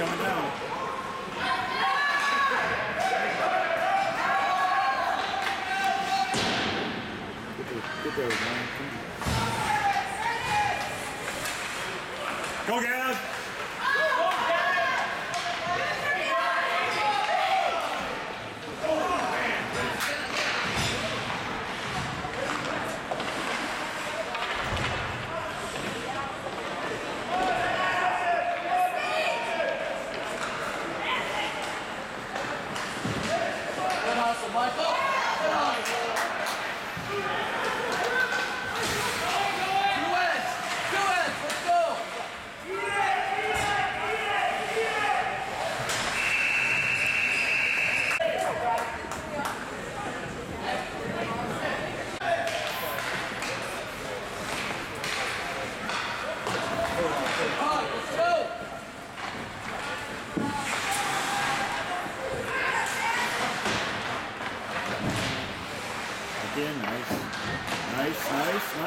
coming down. Go, Gav!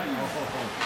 そうです。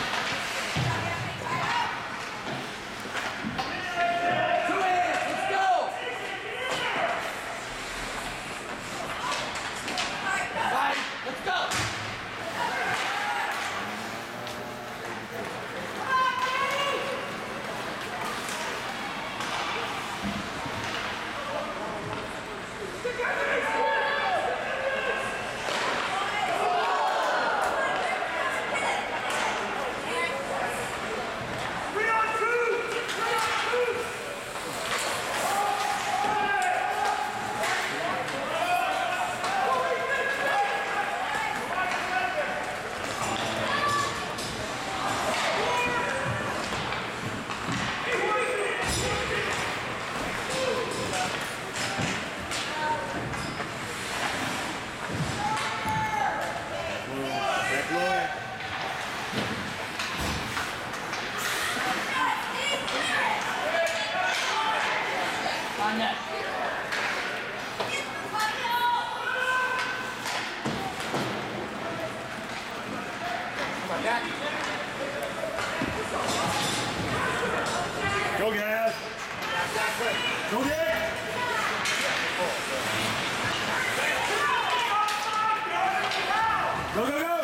Go, go,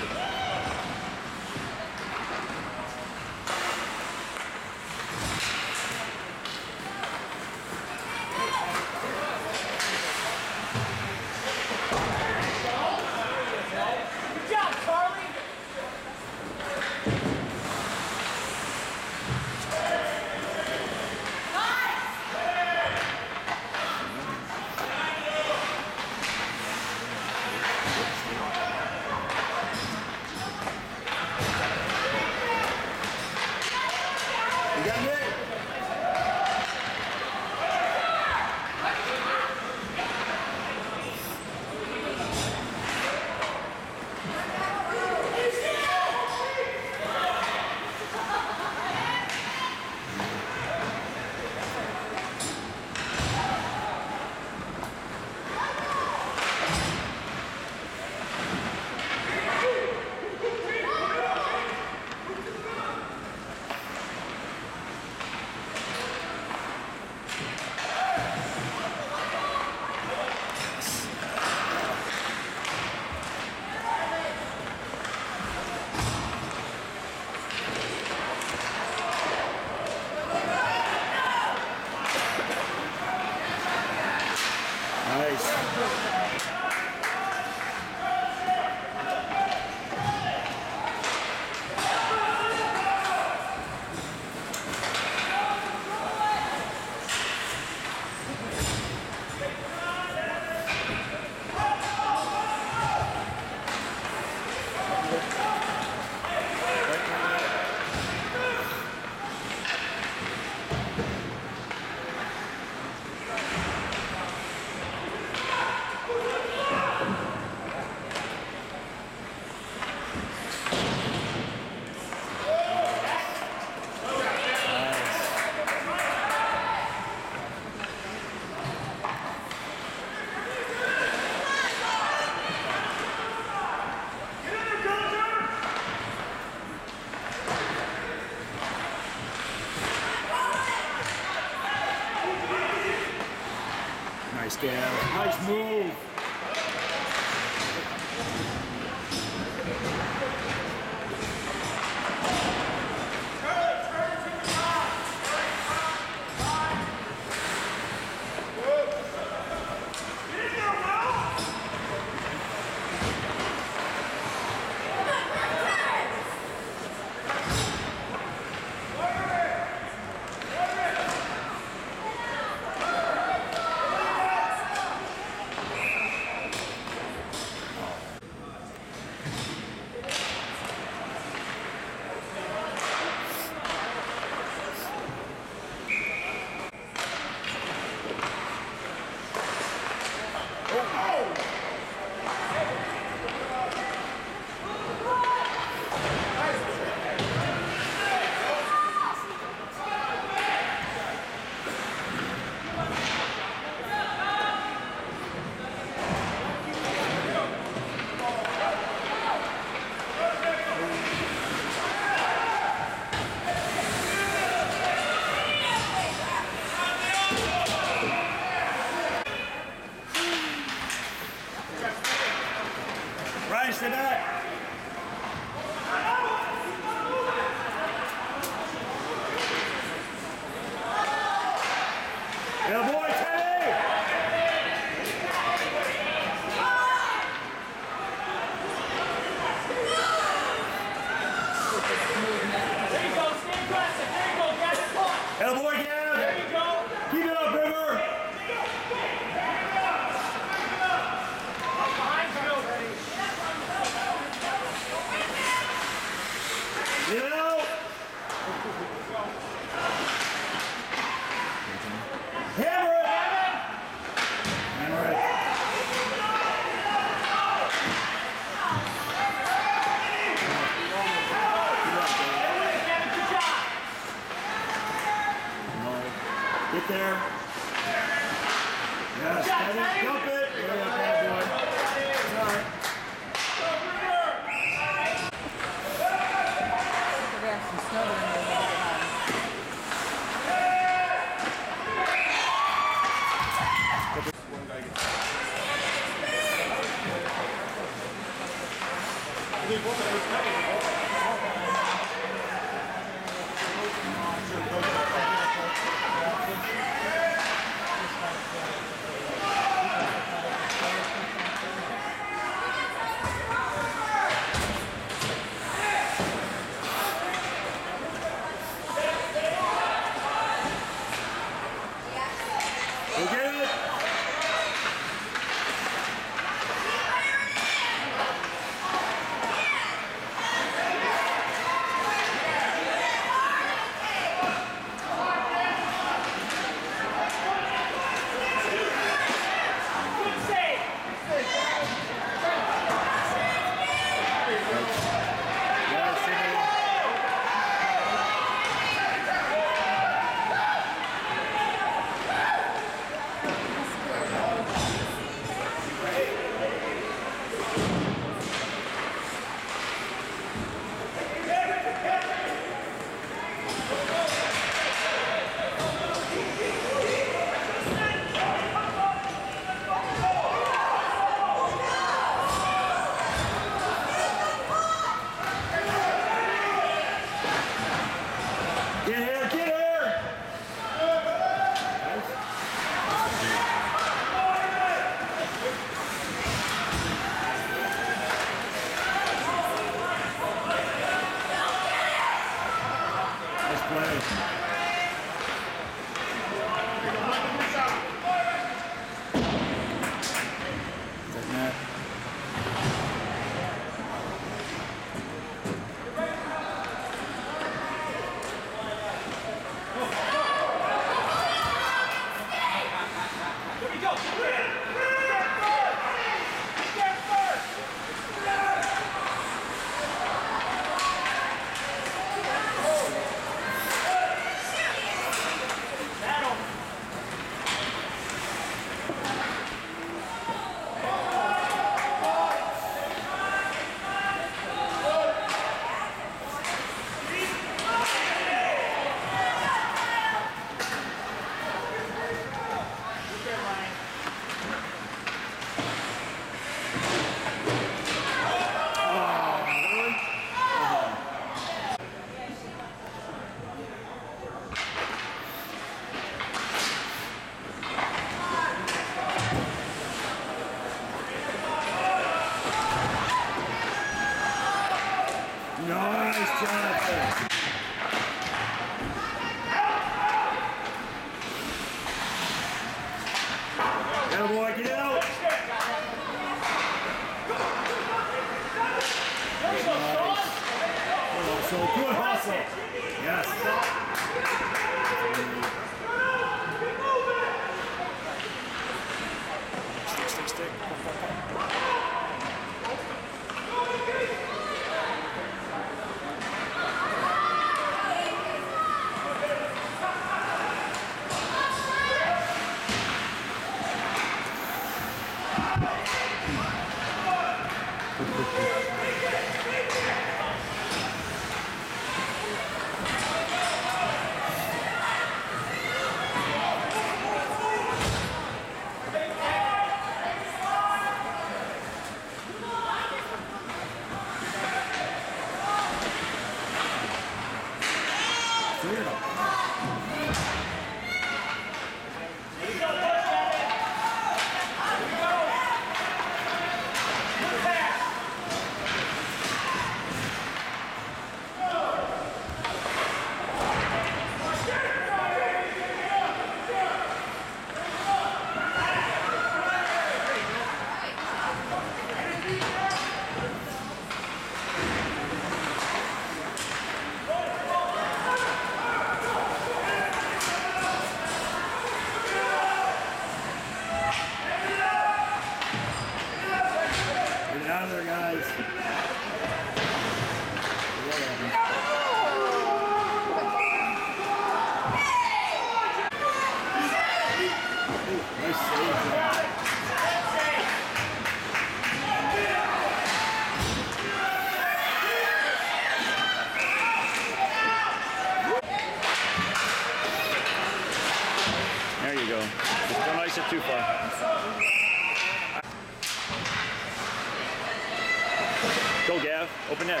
Go, Gav. Open net.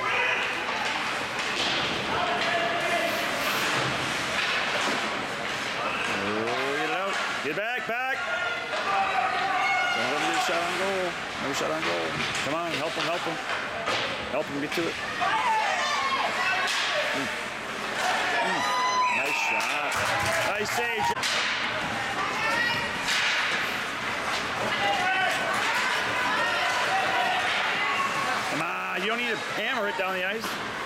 Oh, get it out. Get back, back. Don't let him get a shot on goal. No shot on goal. Come on, help him, help him. Help him get to it. Mm. Mm. Nice shot. Nice save. Come on, you don't need to hammer it down the ice.